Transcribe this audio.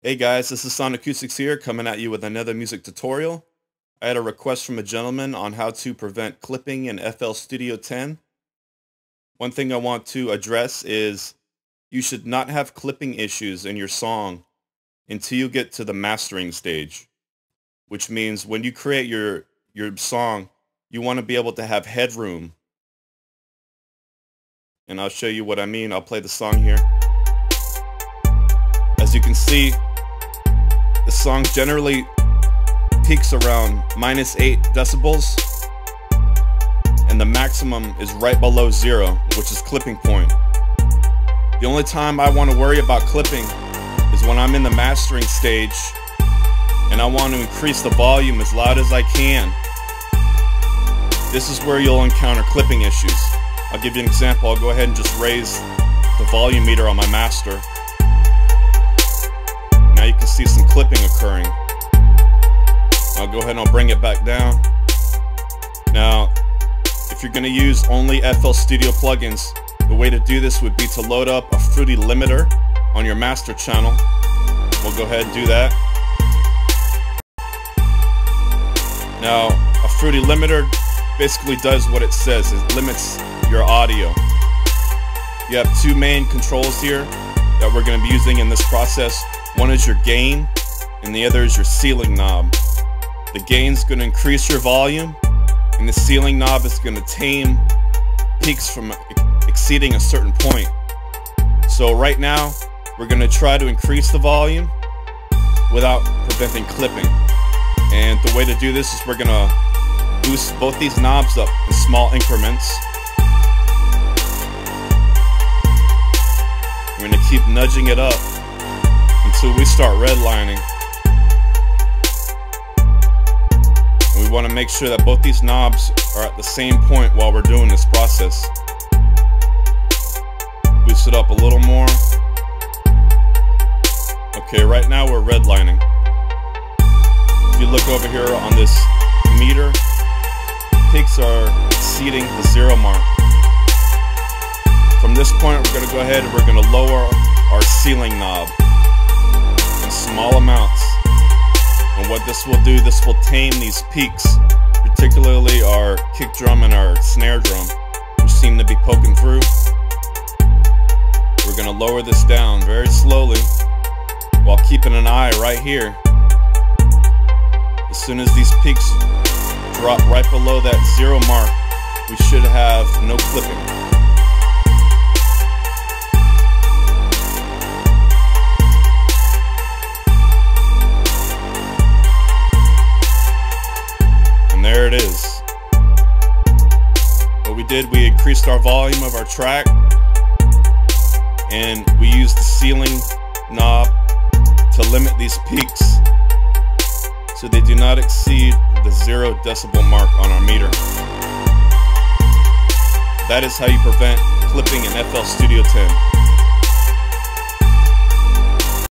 Hey guys, this is Sonicoustics here coming at you with another music tutorial. I had a request from a gentleman on how to prevent clipping in FL Studio 10. One thing I want to address is you should not have clipping issues in your song until you get to the mastering stage, which means when you create your, your song, you want to be able to have headroom. And I'll show you what I mean. I'll play the song here. See, the song generally peaks around minus 8 decibels and the maximum is right below zero, which is clipping point. The only time I want to worry about clipping is when I'm in the mastering stage and I want to increase the volume as loud as I can. This is where you'll encounter clipping issues. I'll give you an example. I'll go ahead and just raise the volume meter on my master you can see some clipping occurring. I'll go ahead and I'll bring it back down. Now, if you're going to use only FL Studio plugins, the way to do this would be to load up a Fruity limiter on your master channel. We'll go ahead and do that. Now, a Fruity limiter basically does what it says. It limits your audio. You have two main controls here that we're going to be using in this process. One is your gain, and the other is your ceiling knob. The gain's going to increase your volume, and the ceiling knob is going to tame peaks from exceeding a certain point. So right now, we're going to try to increase the volume without preventing clipping. And the way to do this is we're going to boost both these knobs up in small increments. We're to keep nudging it up until we start redlining. We want to make sure that both these knobs are at the same point while we're doing this process. Boost it up a little more. Okay, right now we're redlining. If you look over here on this meter, peaks are exceeding the zero mark. This point, we're going to go ahead and we're going to lower our ceiling knob in small amounts. And what this will do, this will tame these peaks, particularly our kick drum and our snare drum, which seem to be poking through. We're gonna lower this down very slowly while keeping an eye right here. As soon as these peaks drop right below that zero mark, we should have no clipping. It is. What we did, we increased our volume of our track and we used the ceiling knob to limit these peaks so they do not exceed the zero decibel mark on our meter. That is how you prevent clipping in FL Studio 10.